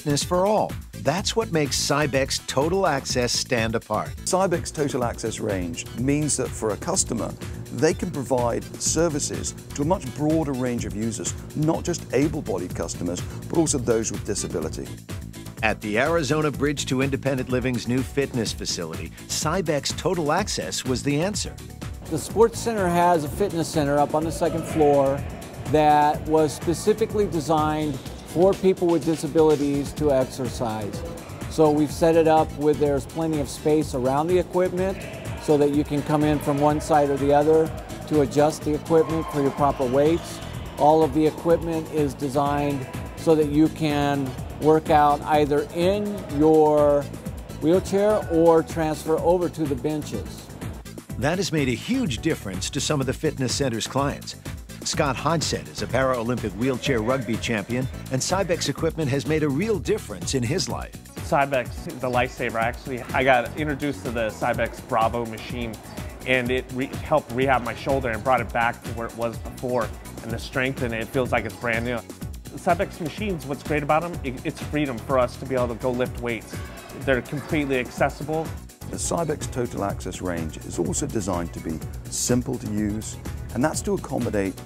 fitness for all. That's what makes Cybex Total Access stand apart. Cybex Total Access range means that for a customer, they can provide services to a much broader range of users, not just able-bodied customers, but also those with disability. At the Arizona Bridge to Independent Living's new fitness facility, Cybex Total Access was the answer. The Sports Center has a fitness center up on the second floor that was specifically designed for people with disabilities to exercise. So we've set it up with there's plenty of space around the equipment so that you can come in from one side or the other to adjust the equipment for your proper weights. All of the equipment is designed so that you can work out either in your wheelchair or transfer over to the benches. That has made a huge difference to some of the fitness center's clients. Scott Hogsett is a Paralympic wheelchair rugby champion, and Cybex equipment has made a real difference in his life. Cybex, the lifesaver, actually, I got introduced to the Cybex Bravo machine, and it re helped rehab my shoulder and brought it back to where it was before. And the strength in it, it feels like it's brand new. Cybex machines, what's great about them, it, it's freedom for us to be able to go lift weights. They're completely accessible. The Cybex Total Access range is also designed to be simple to use, and that's to accommodate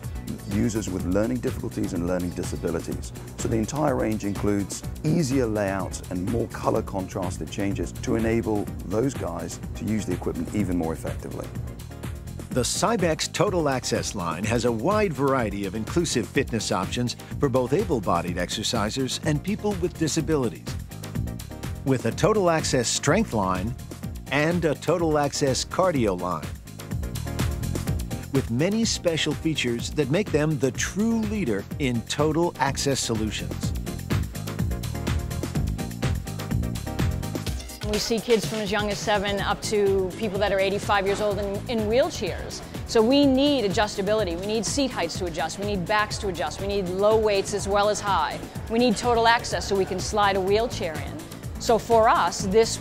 users with learning difficulties and learning disabilities. So the entire range includes easier layouts and more color contrasted changes to enable those guys to use the equipment even more effectively. The Cybex Total Access line has a wide variety of inclusive fitness options for both able-bodied exercisers and people with disabilities. With a Total Access Strength line and a Total Access Cardio line with many special features that make them the true leader in total access solutions. We see kids from as young as seven up to people that are 85 years old in, in wheelchairs. So we need adjustability. We need seat heights to adjust. We need backs to adjust. We need low weights as well as high. We need total access so we can slide a wheelchair in. So for us, this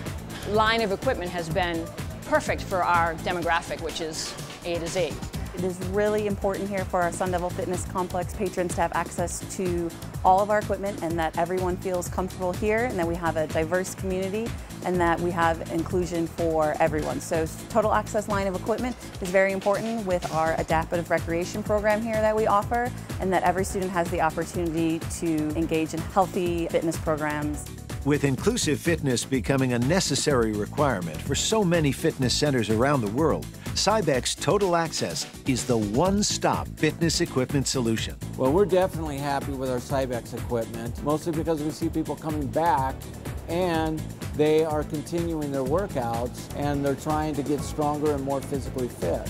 line of equipment has been perfect for our demographic, which is A to Z. It is really important here for our Sun Devil Fitness Complex patrons to have access to all of our equipment and that everyone feels comfortable here and that we have a diverse community and that we have inclusion for everyone. So total access line of equipment is very important with our adaptive recreation program here that we offer and that every student has the opportunity to engage in healthy fitness programs. With inclusive fitness becoming a necessary requirement for so many fitness centers around the world, Cybex Total Access is the one-stop fitness equipment solution. Well, we're definitely happy with our Cybex equipment, mostly because we see people coming back and they are continuing their workouts and they're trying to get stronger and more physically fit.